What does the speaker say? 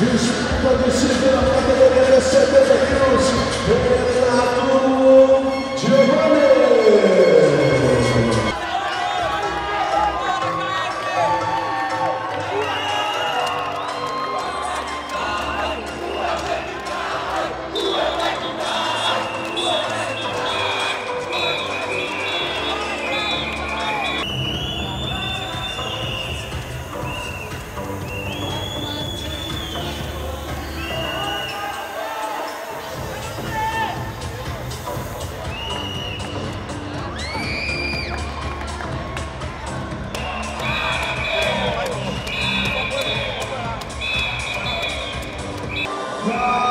Disputa de cima na categoria de 70 quilos. Renato Giovanni. Stop!